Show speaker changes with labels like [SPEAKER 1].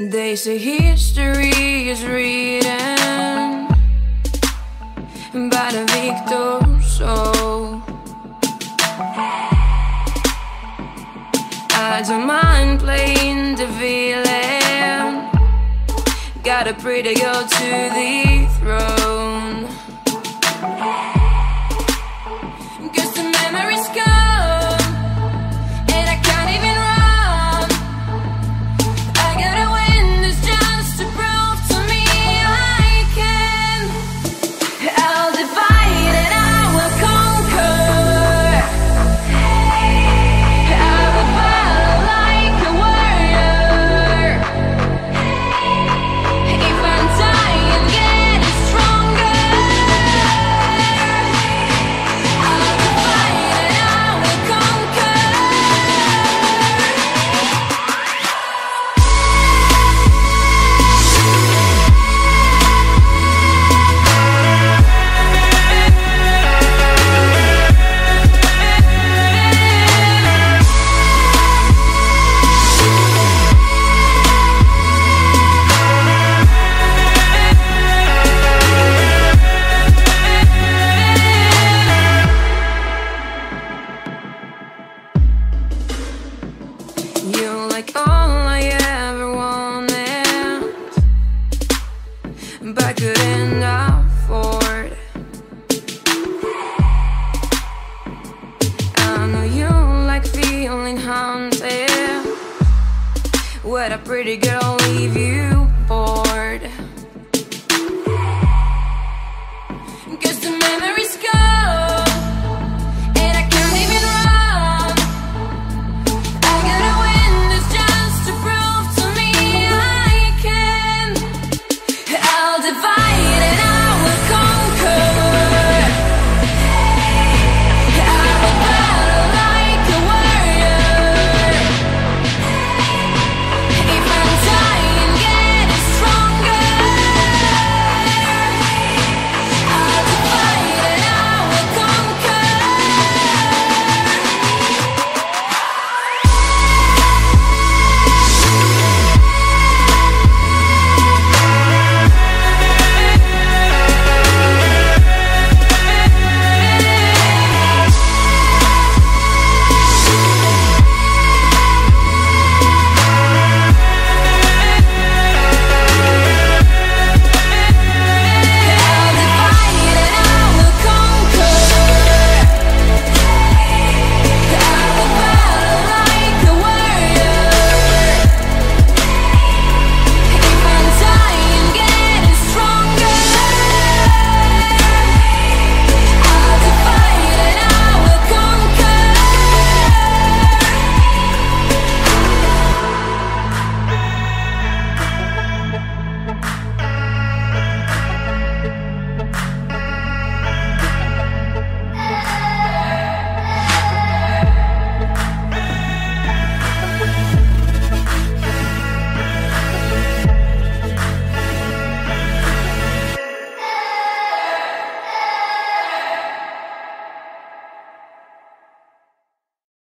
[SPEAKER 1] They say history is written by the victor, so I don't mind playing the villain. Got a pretty girl to the throne. let a pretty girl leave you, boy.